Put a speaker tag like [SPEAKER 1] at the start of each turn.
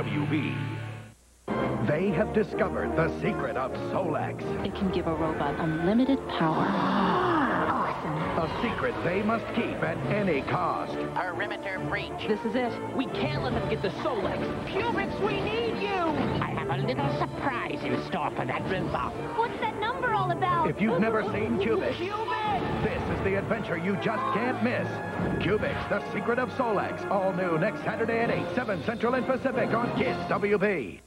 [SPEAKER 1] WB. They have discovered the secret of Solex.
[SPEAKER 2] It can give a robot unlimited power.
[SPEAKER 1] A secret they must keep at any cost.
[SPEAKER 3] Perimeter breach.
[SPEAKER 4] This is it. We can't let them get the Solex.
[SPEAKER 3] Cubix, we need you! I have a little surprise in store for that robot.
[SPEAKER 5] What's that number all about?
[SPEAKER 1] If you've never seen
[SPEAKER 3] Cubix!
[SPEAKER 1] this is the adventure you just can't miss. Cubix, the secret of Solex. All new next Saturday at 8, 7 Central and Pacific on Kids' WB.